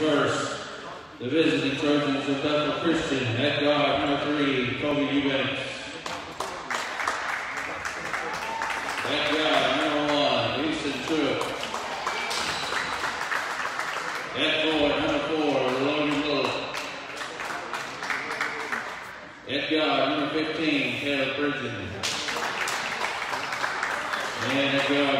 first. The visiting Trojans of Bethel Christian, head guard number three, Kobe Eubanks. Head guard number one, Houston Tripp. Head forward number four, Logan Bullock. Head guard number 15, Caleb Bridges. And head guard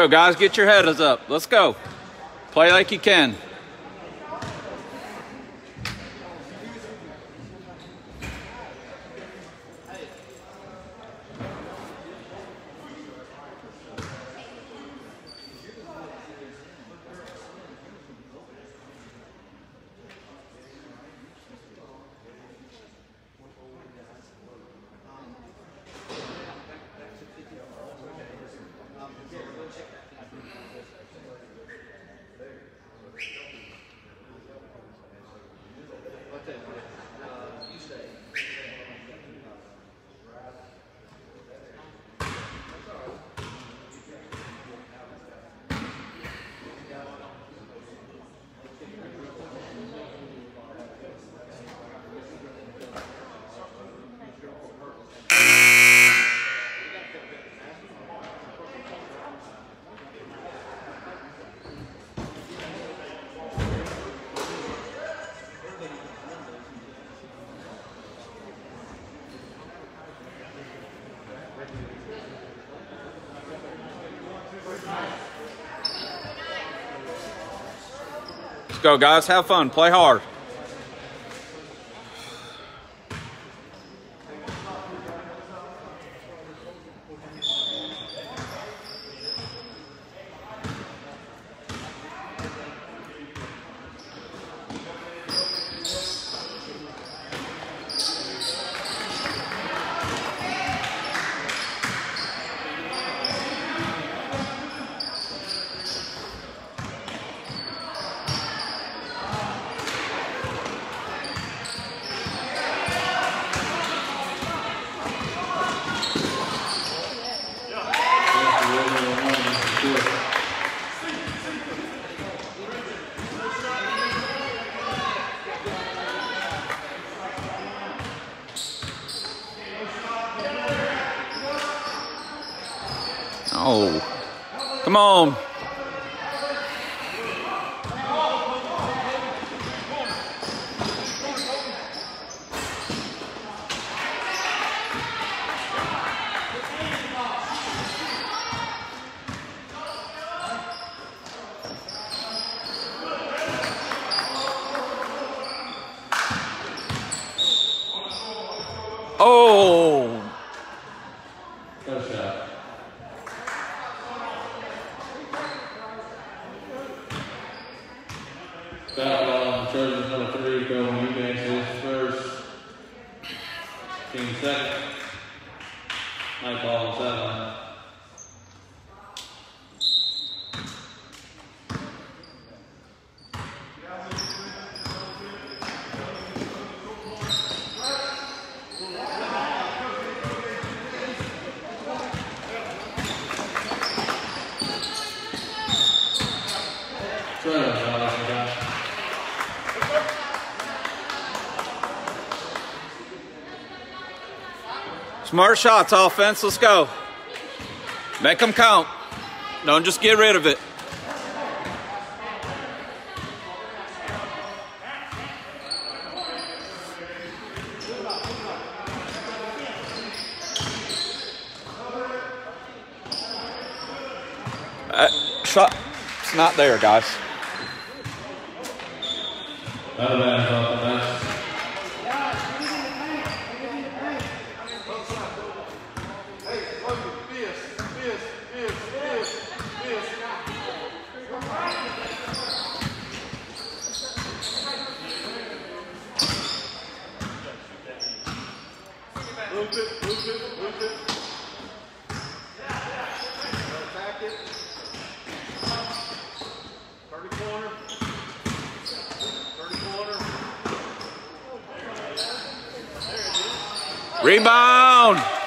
go, guys. Get your heads up. Let's go. Play like you can. Go, guys. Have fun. Play hard. Smart shots, offense. Let's go. Make them count. Don't just get rid of it. Uh, shot. It's not there, guys. Out of bounds off the bench. Rebound.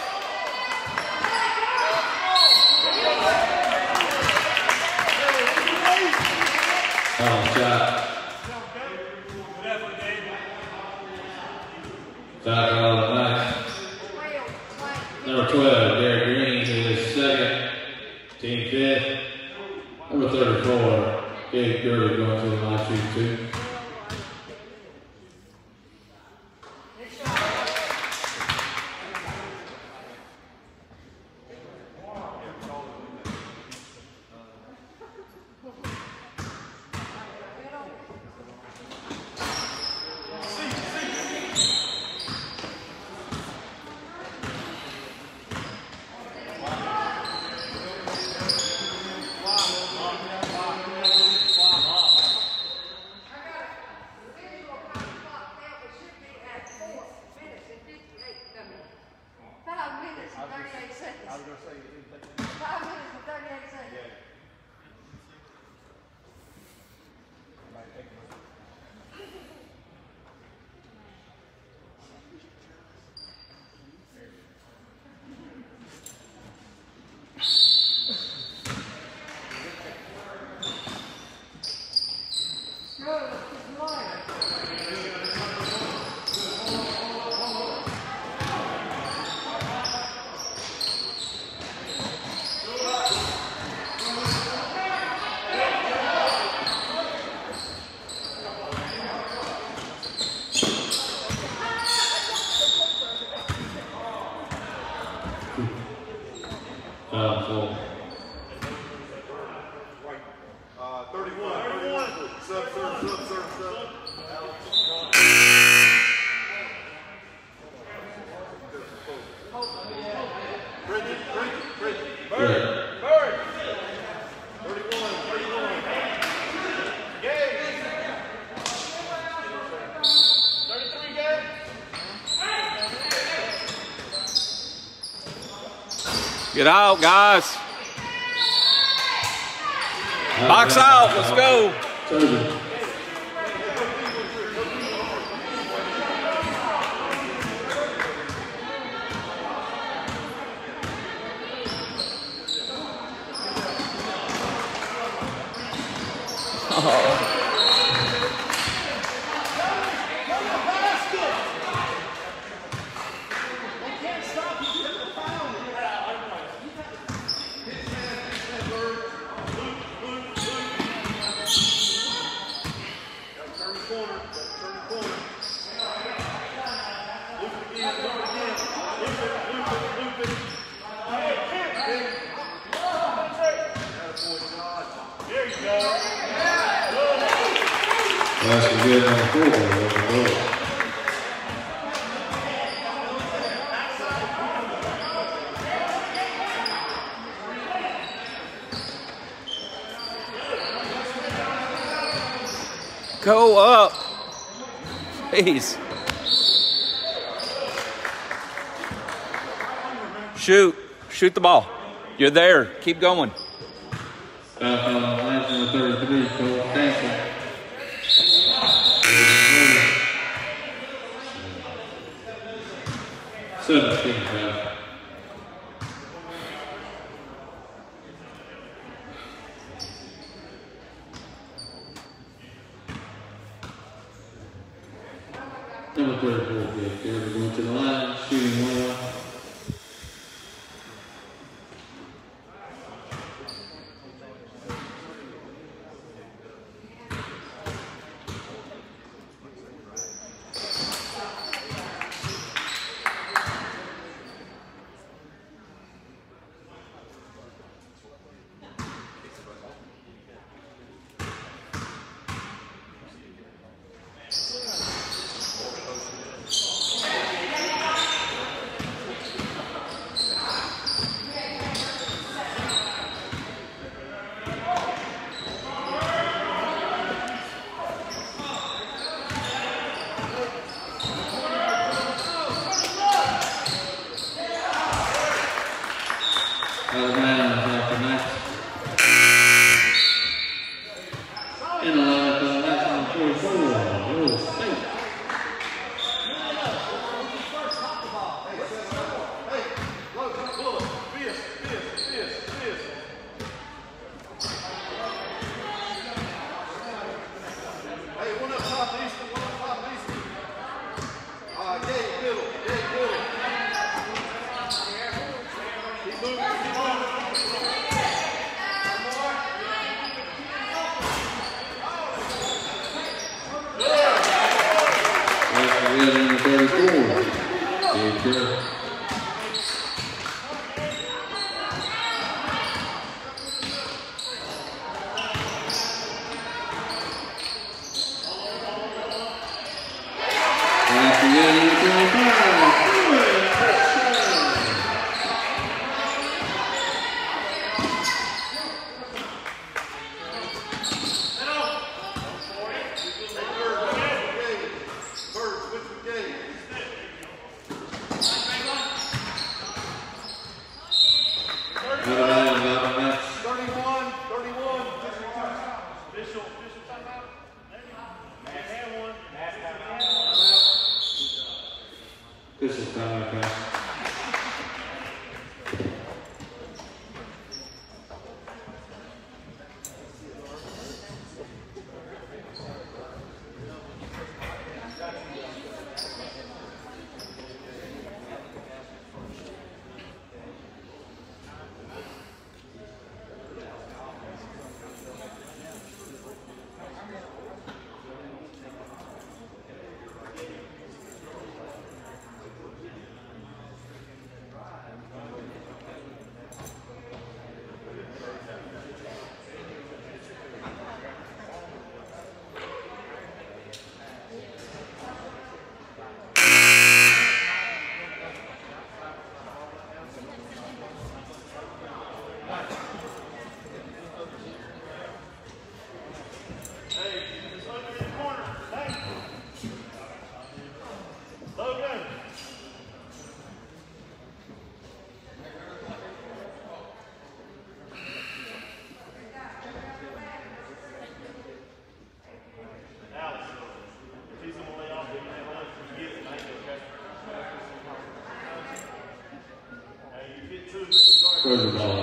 Get out, guys. Box out. Let's go. Go up. Please. Shoot. Shoot the ball. You're there. Keep going. quarterback.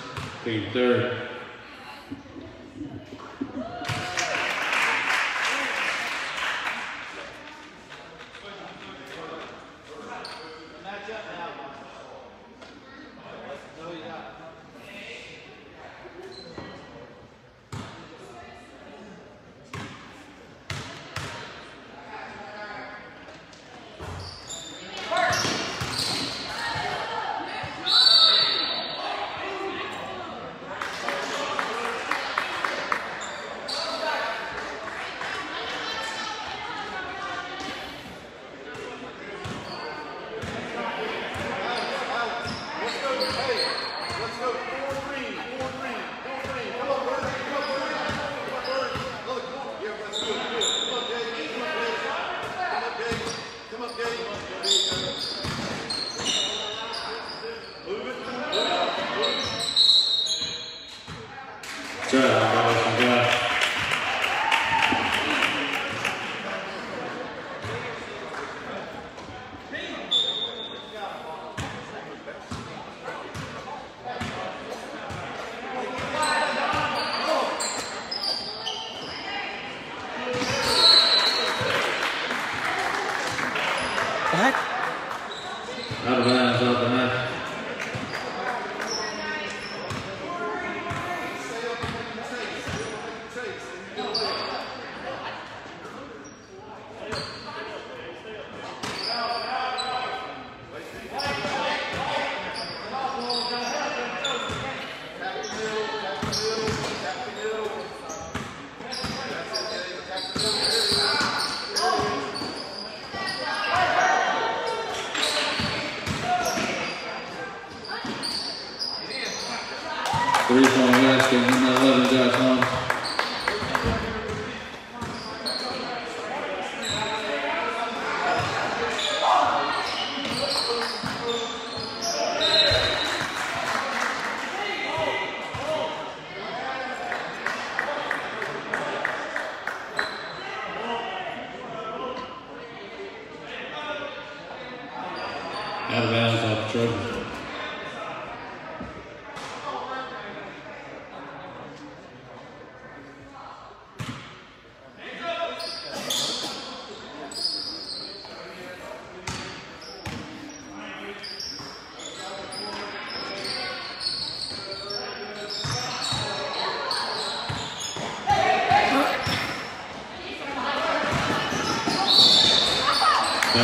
page 30.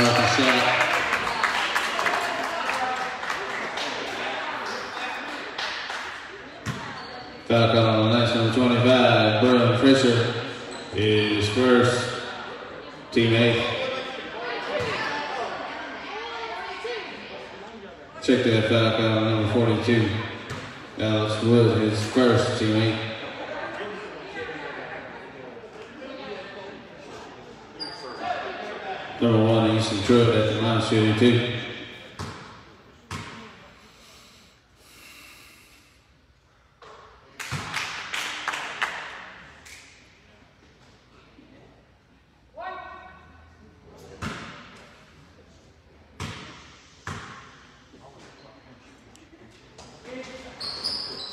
Shot. Foul call on the number 25, Brian Fisher is first, teammate. Check that foul call on number 42, Alex Wood, his first teammate. One, Easton Truitt at the line shooting two.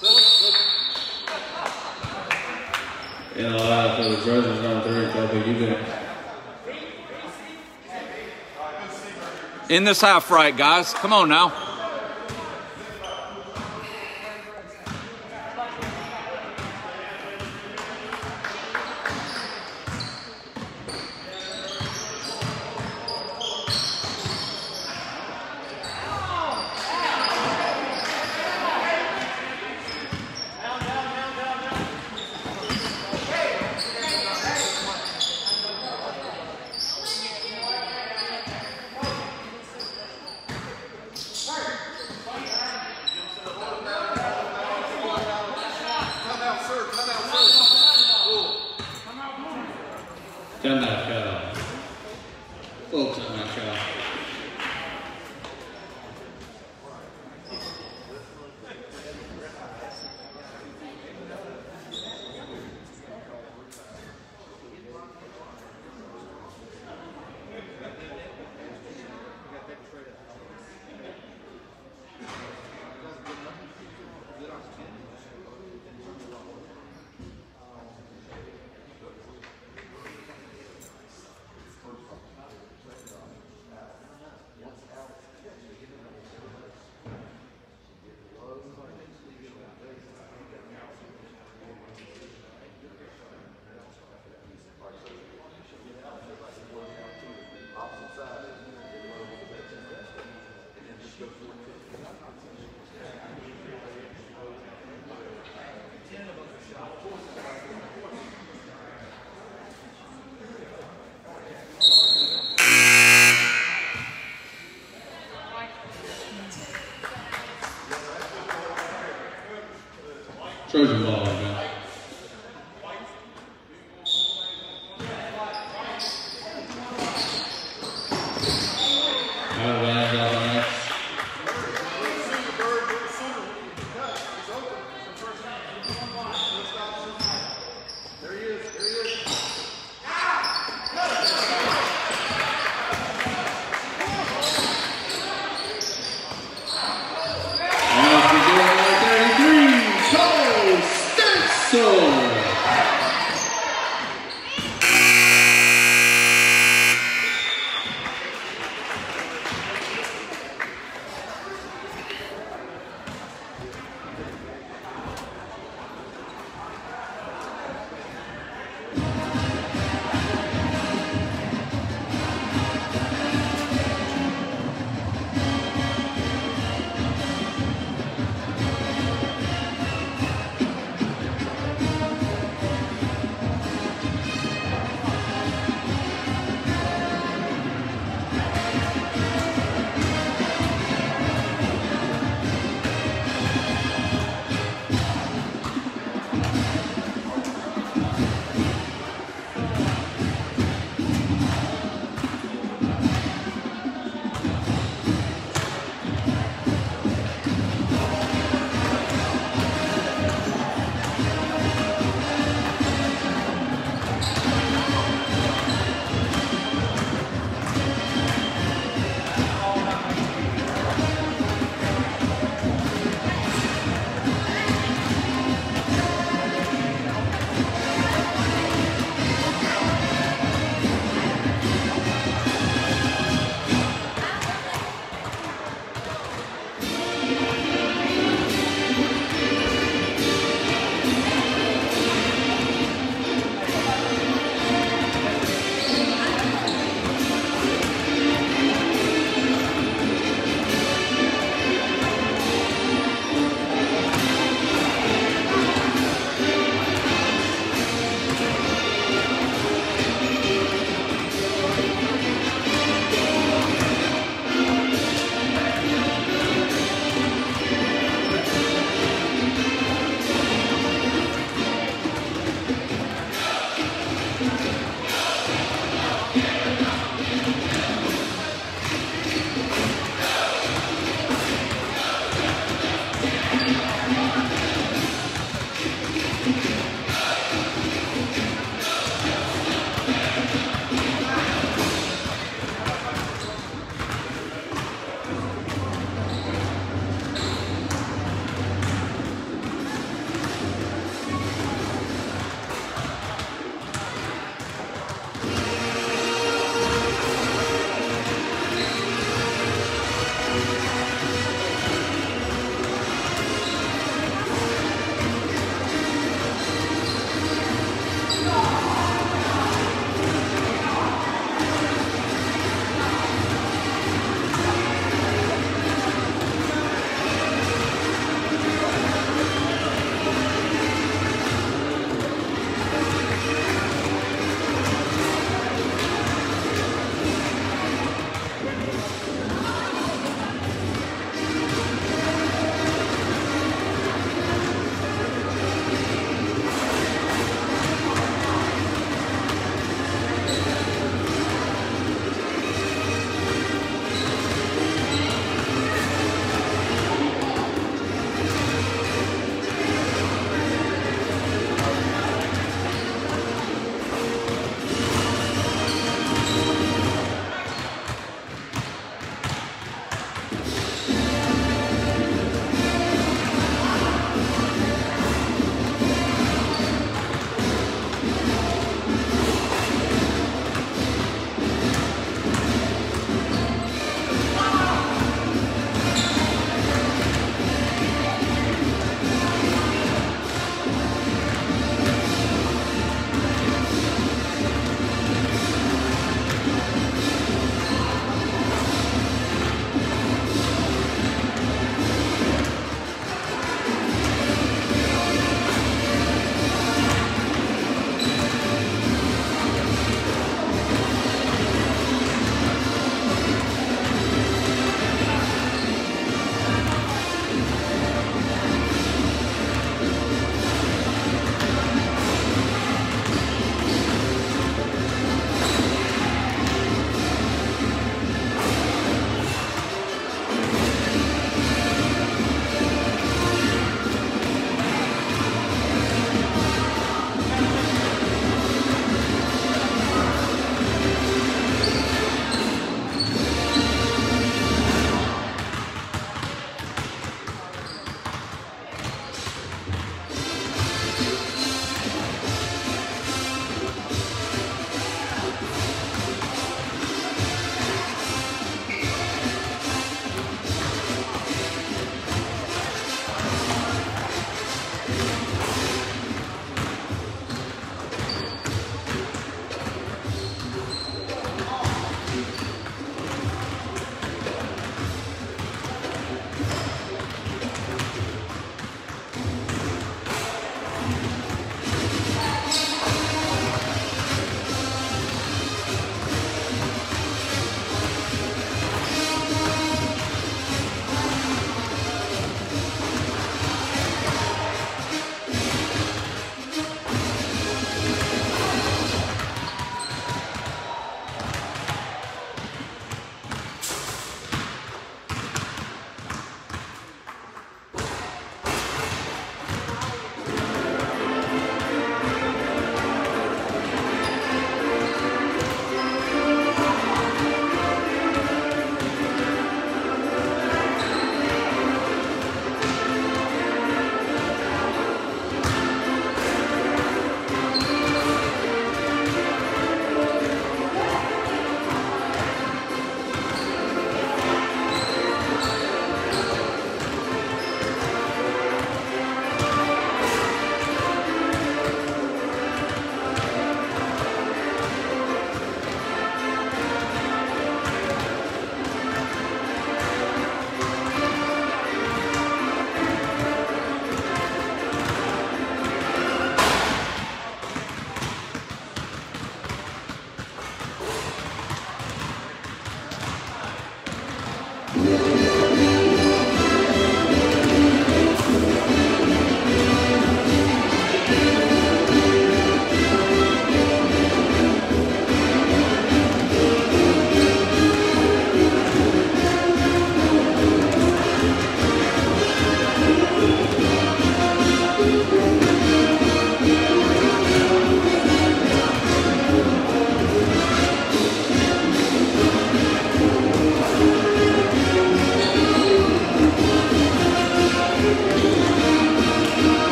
Settle, settle. In the line for the Trojans on three, Kobe, you got This half right, guys. Come on now. Come out, sir. Come out, sir. Cool. timeout call. Full timeout call. Trojan ball, man.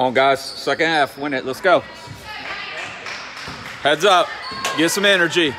Come on, guys. Second half. Win it. Let's go. Heads up. Get some energy.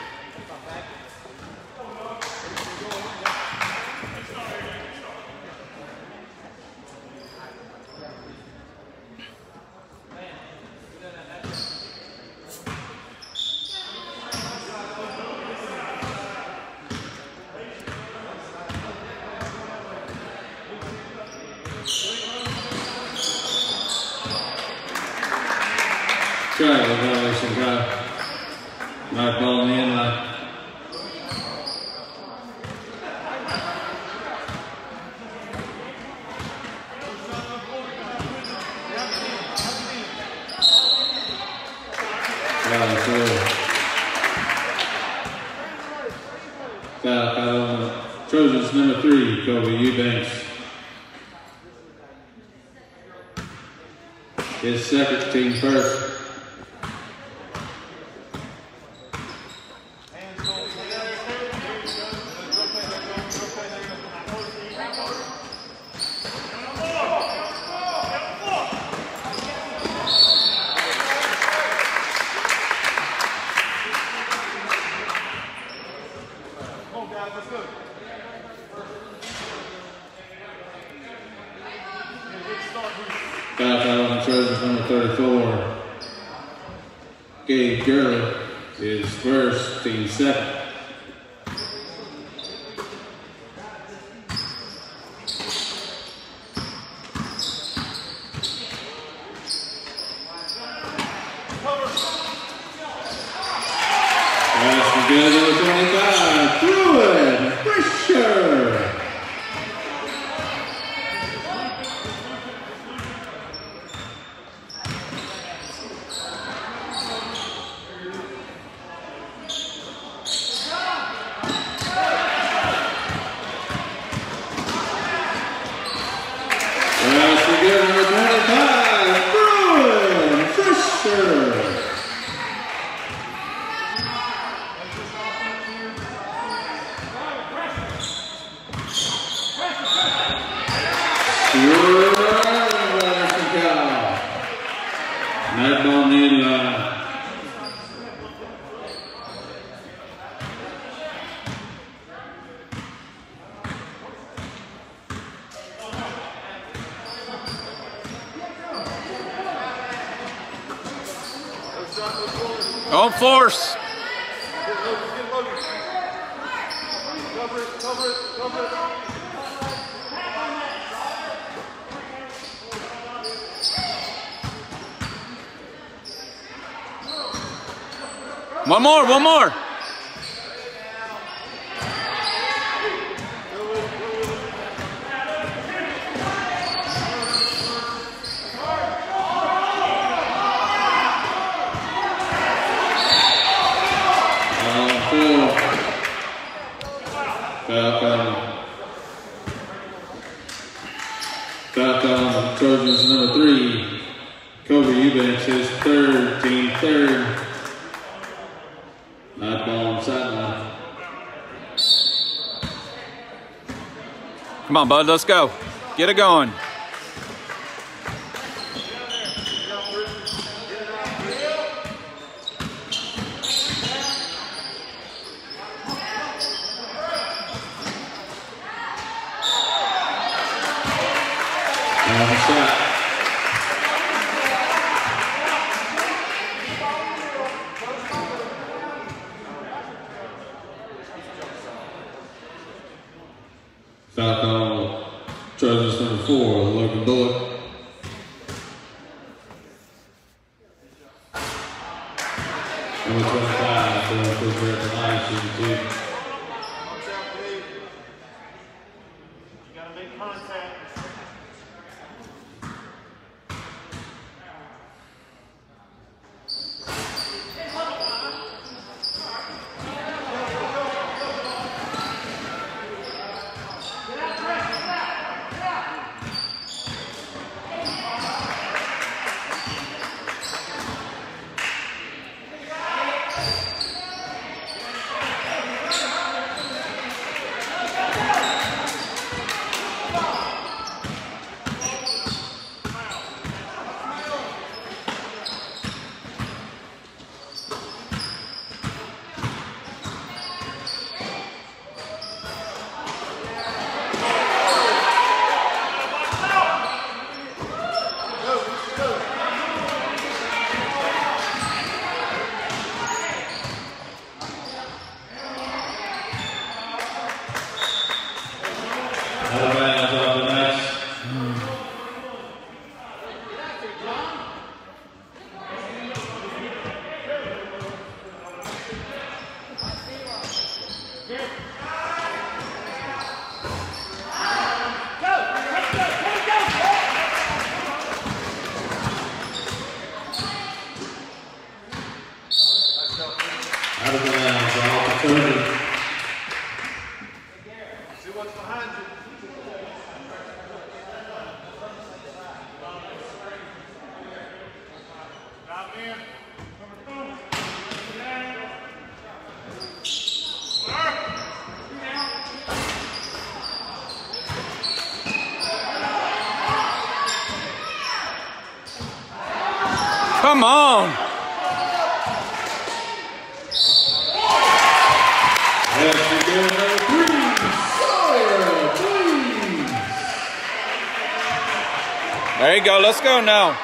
Don't force. One more, one more. on, bud. Let's go. Get it going. Come on. There you go. Let's go now.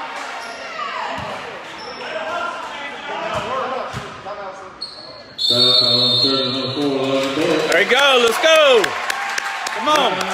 There you go. Let's go. Come on.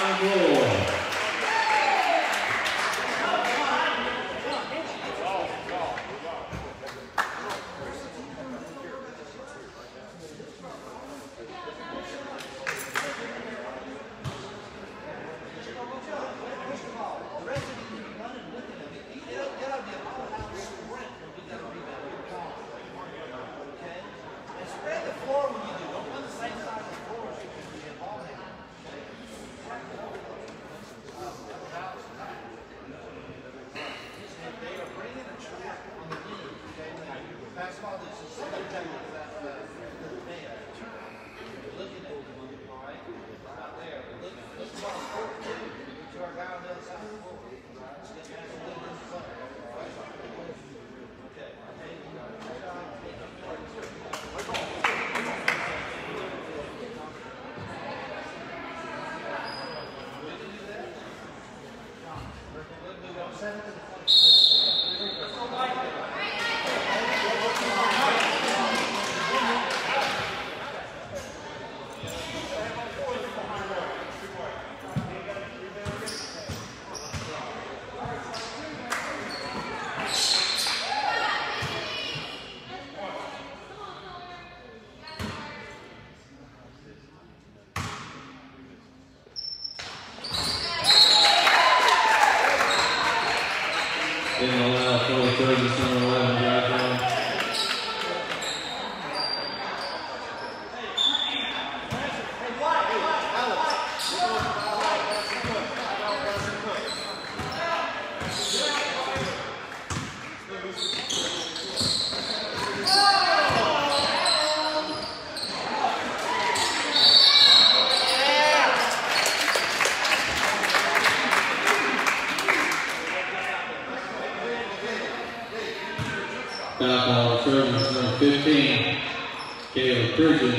churches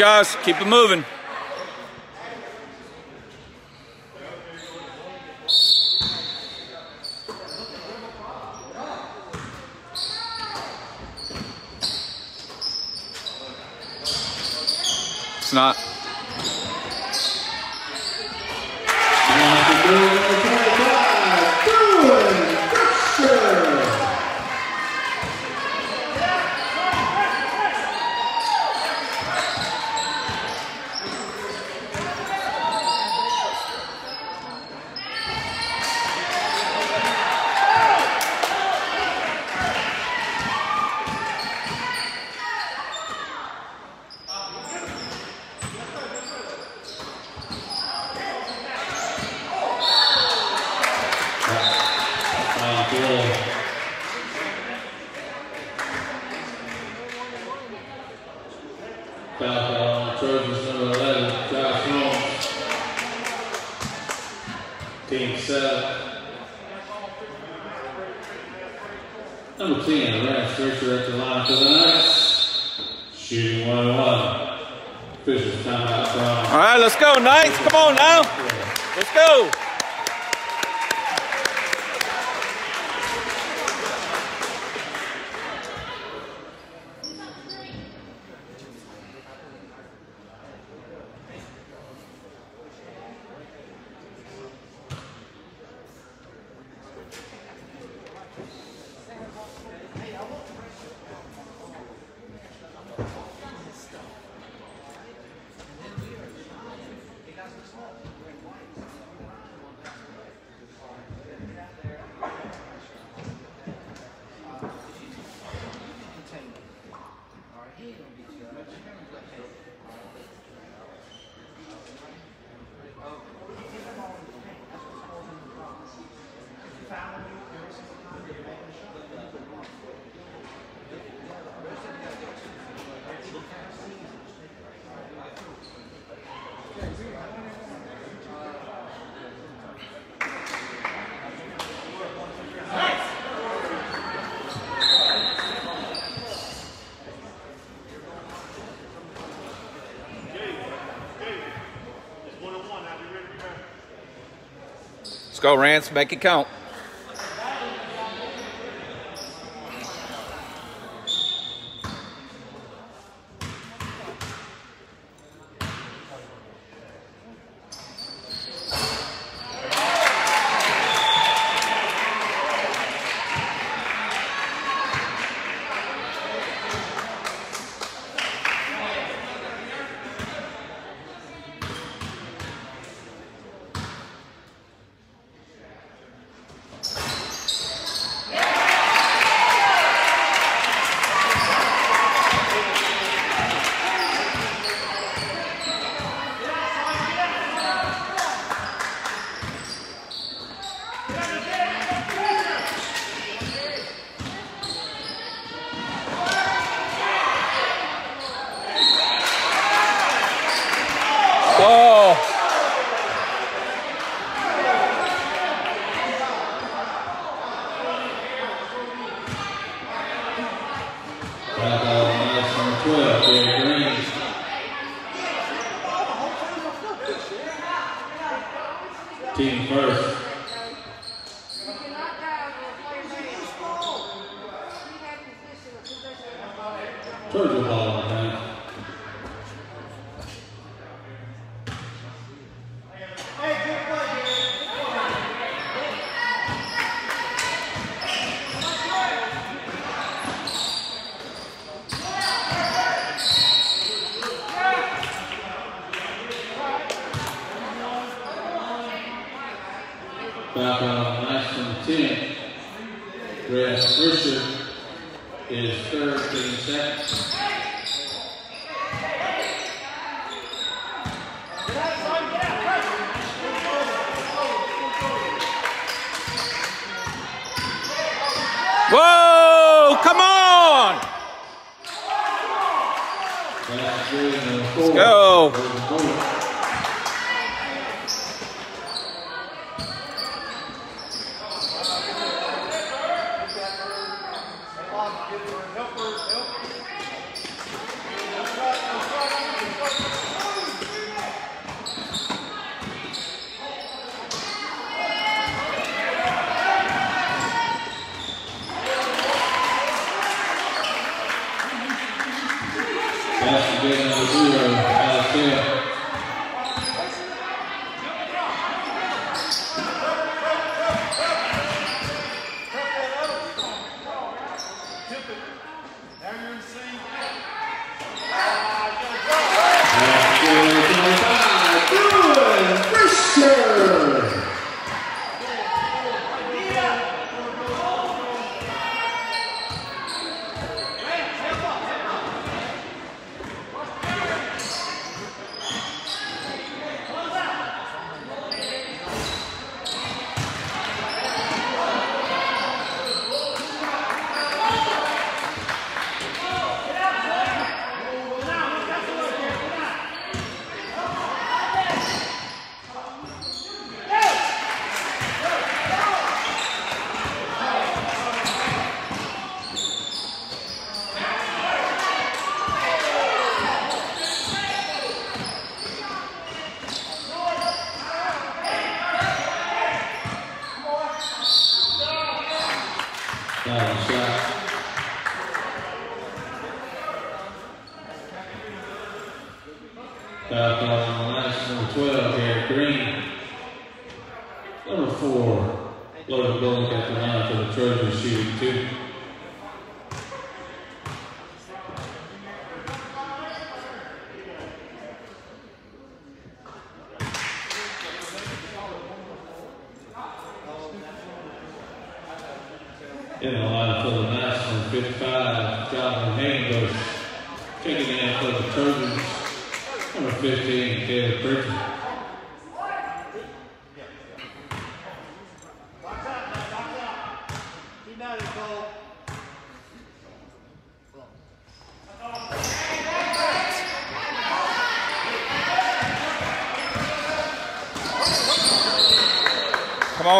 guys. Keep it moving. Let's go, Rance. Make it count.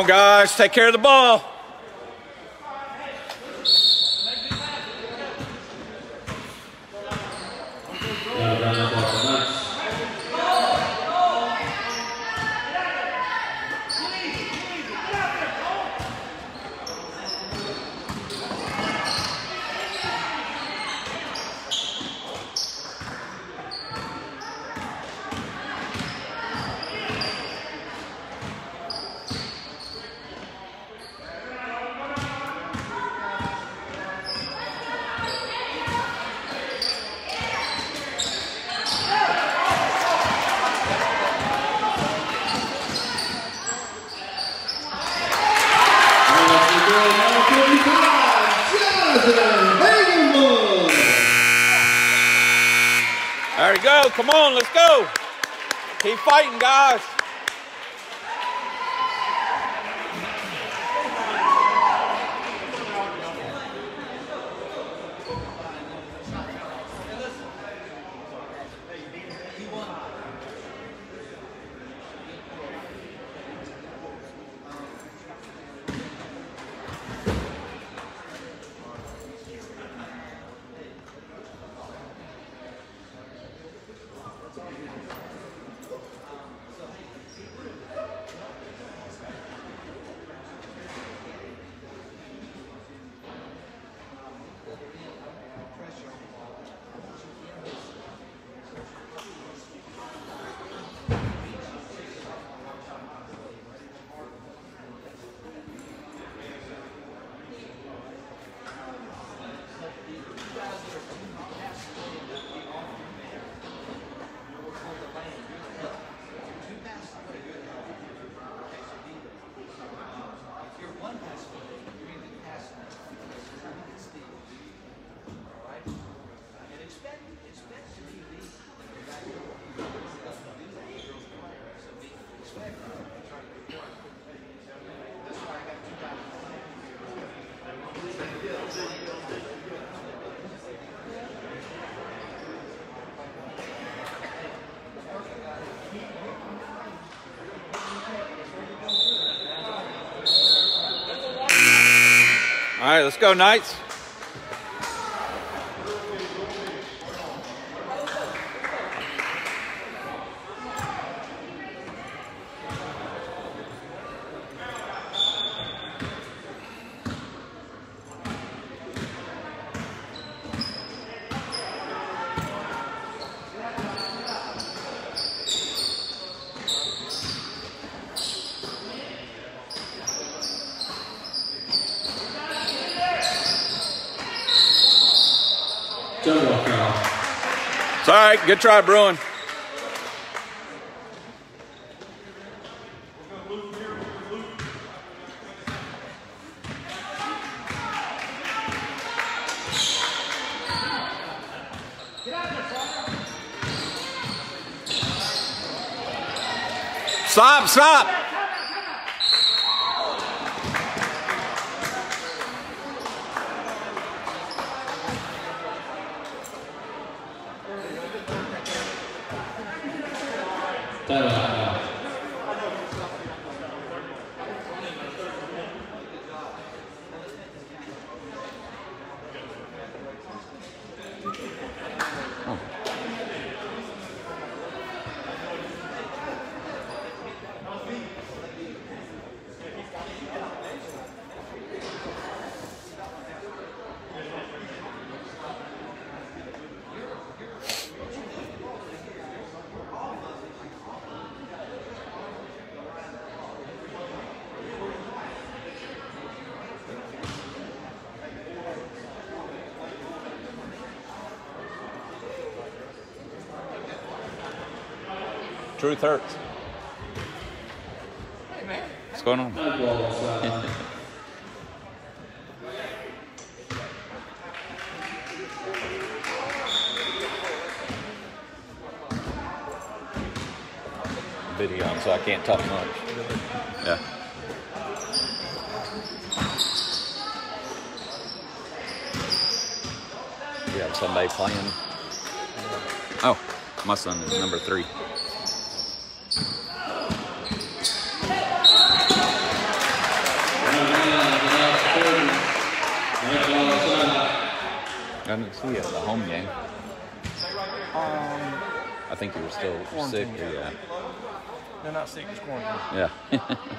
on, guys. Take care of the ball. Keep fighting, guys. Right, let's go, Knights. Right. Good try, Bruin. Stop, stop. 嗯。Truth hurts. What's going on? Jump ball foul. Video, so I can't talk much. Yeah. We have somebody playing. Oh, my son is number three. I didn't see it at the home game. Um, I think you were still sick. Yeah. they're not sick, just quarantine. Yeah.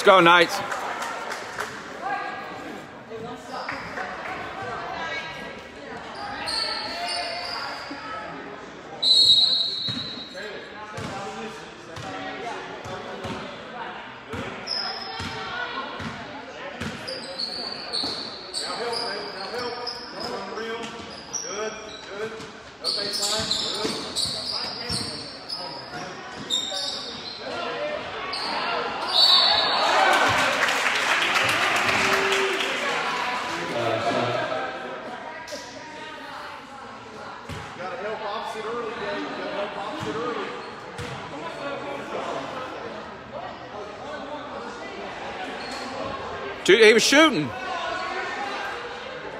Let's go, Knights. He was shooting.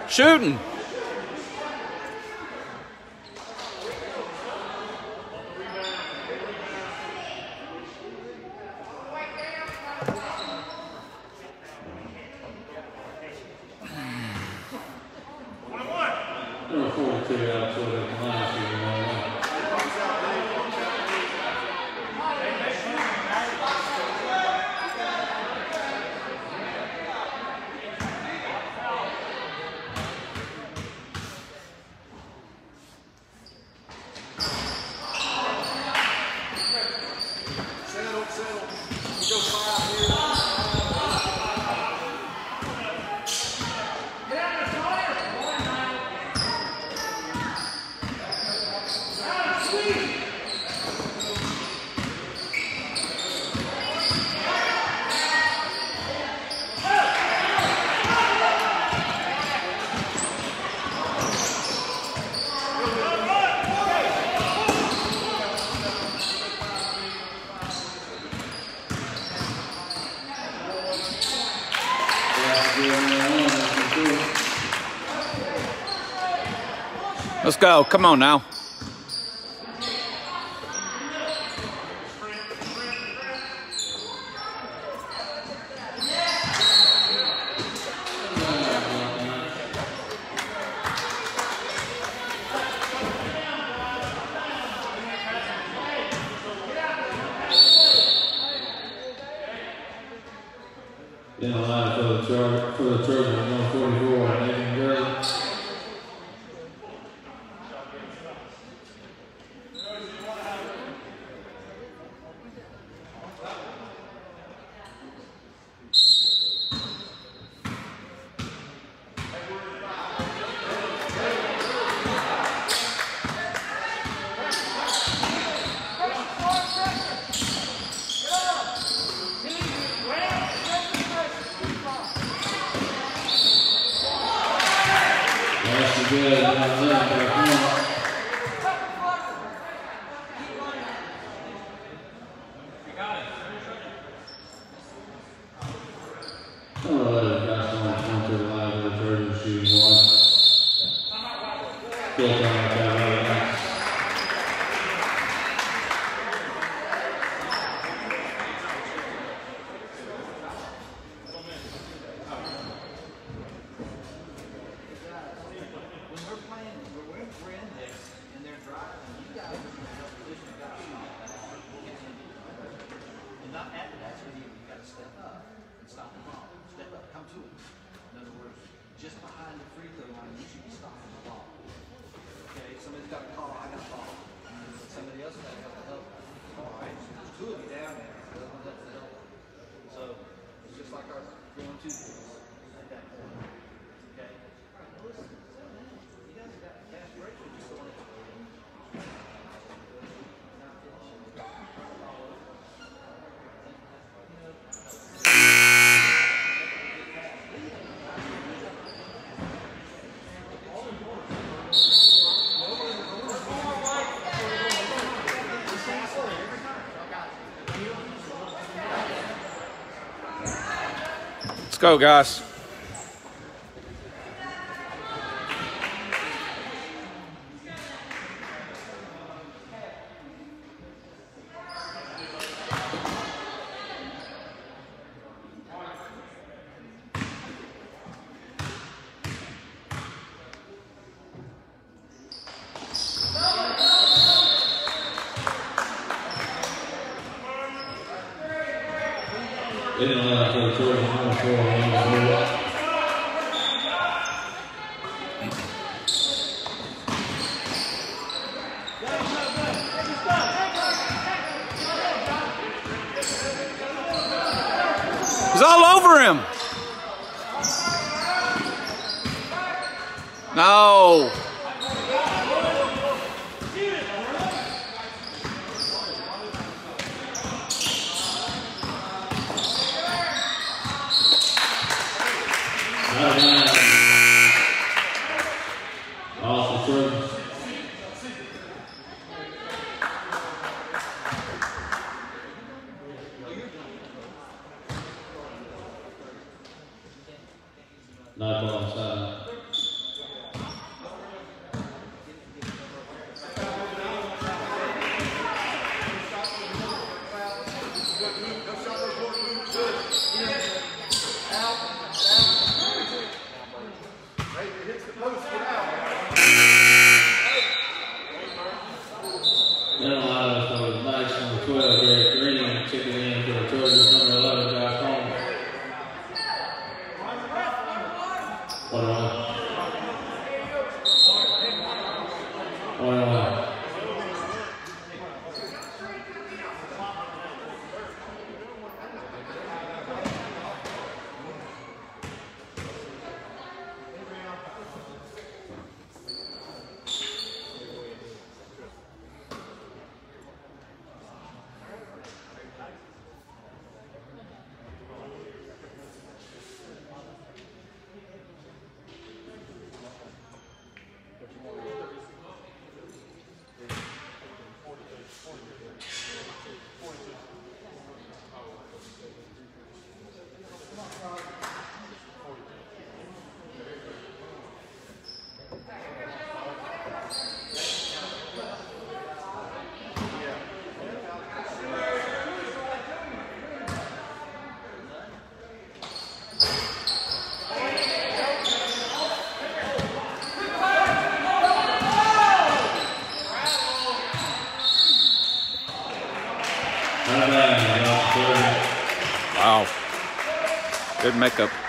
Shooting. go. Come on now. Not after that's when you, you gotta step up and stop the ball. Step up, come to it. In other words, just behind the free throw line, you should be stopping the ball. Okay, somebody's got a call, I got a ball. Somebody else got to help help. All right, so there's two of you down there. the has to help. So it's just like our going to at that point. Okay? All right, now listen. You guys got fast break, but you're going not finishing. Let's go, guys. Bounds,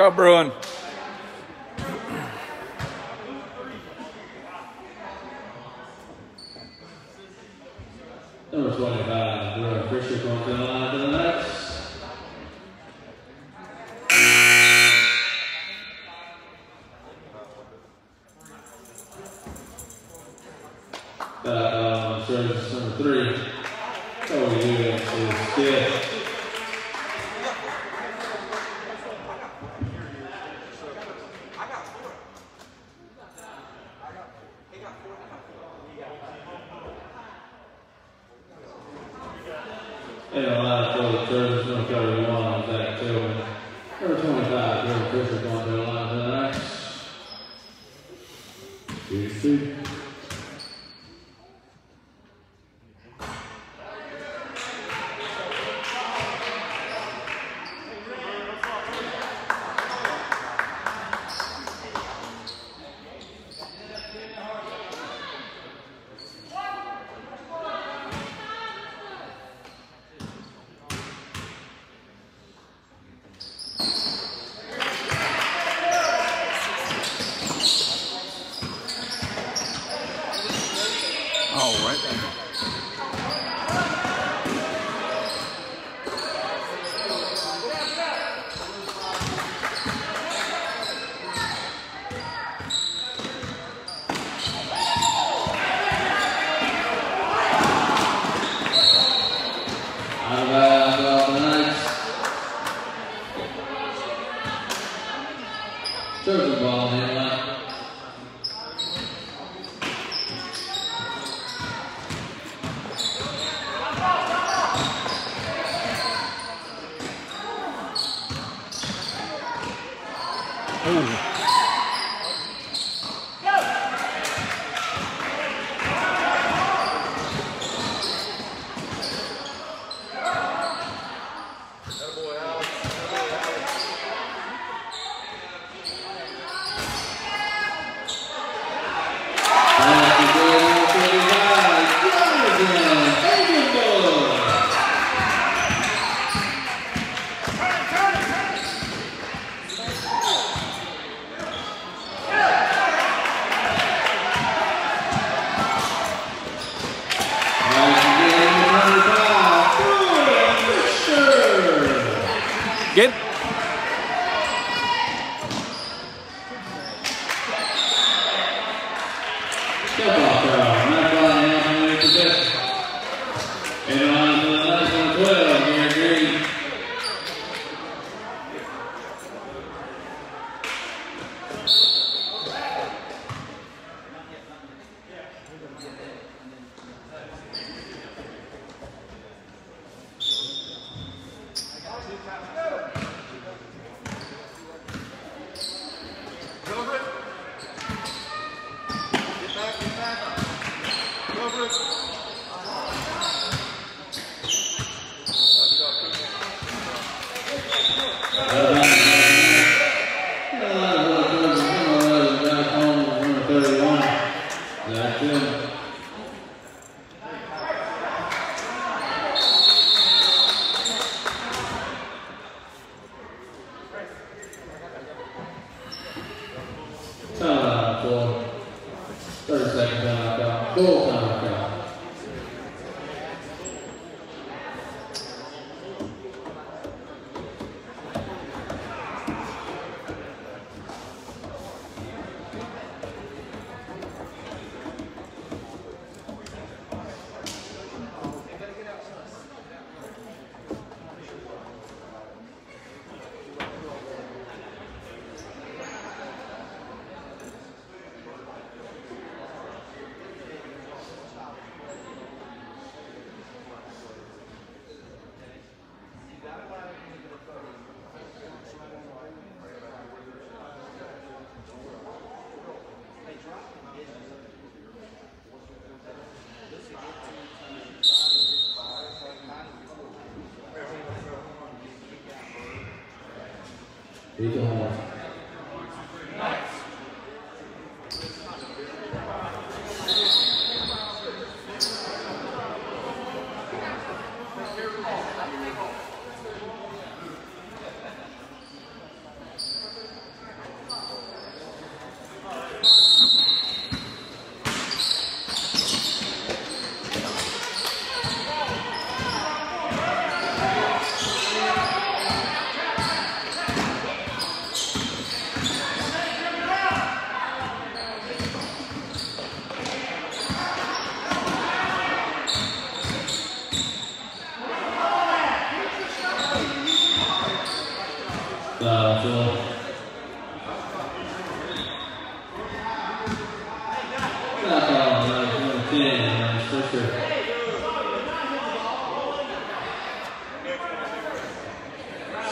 go, Bruin.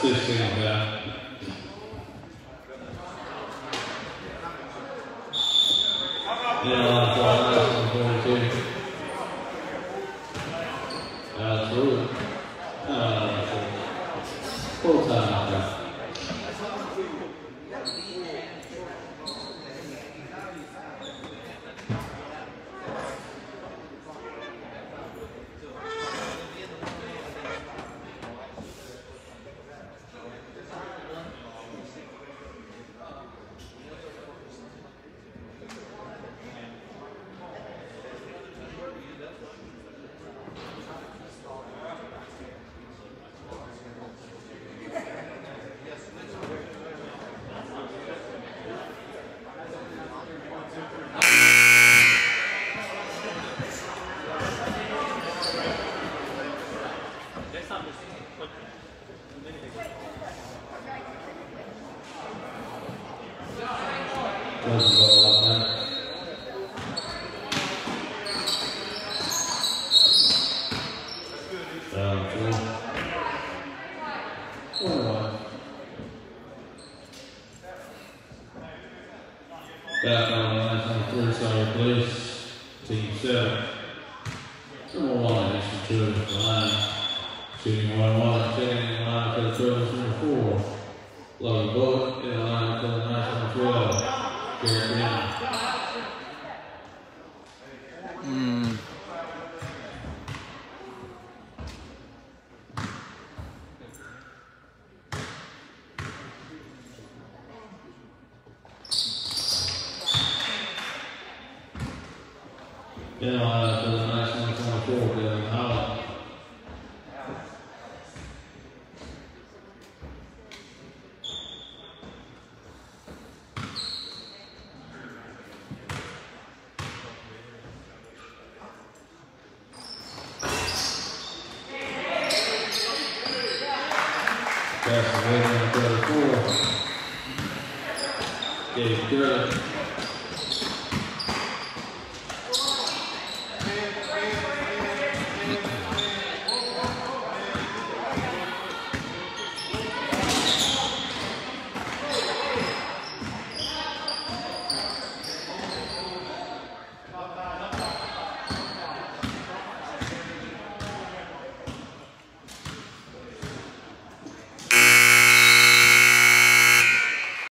Sixteen, yeah. Yeah,